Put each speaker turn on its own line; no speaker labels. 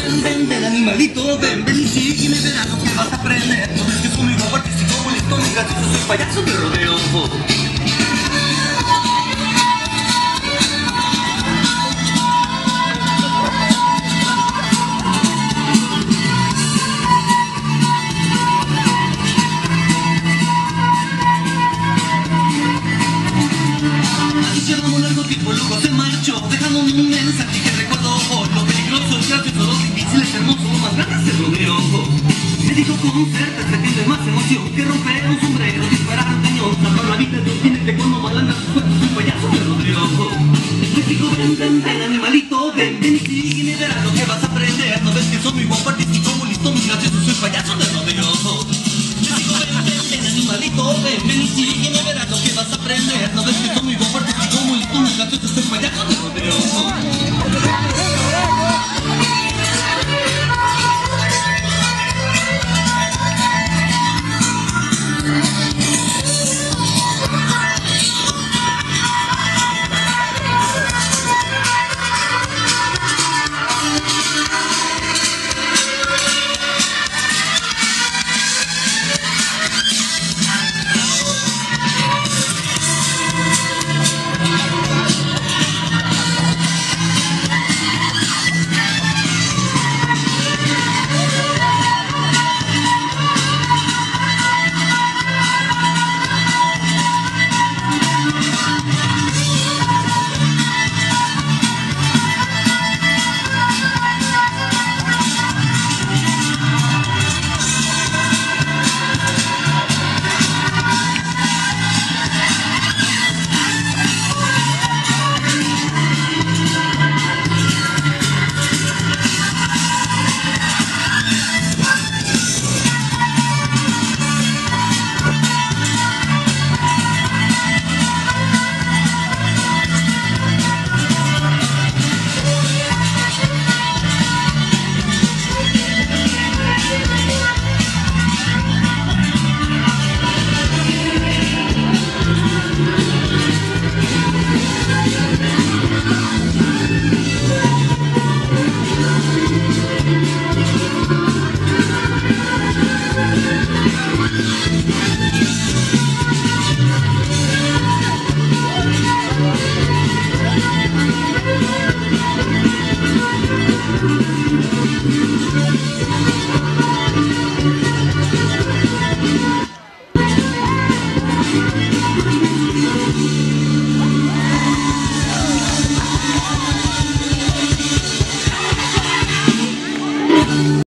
ven, ven, ven animalito, ven, ven sígueme, verás lo que vas a aprender. No ves que conmigo participo, molesto, mi gracioso, soy payaso de rodeo. Así llevamos largo tiempo, luego se marchó Dejándome un mensaje hermoso más grande se rodeo Me dijo con certeza que no hay más emoción Que romper un sombrero, disparar un cañón Salvar la vida de un jinete cuando mal anda su suerte Soy payaso de rodeo Les digo ven, ven, ven animalito Ven, ven y sígueme, verás lo que vas a aprender. No ves que soy muy buen participo, muy listo, muy gracioso Soy payaso de rodeo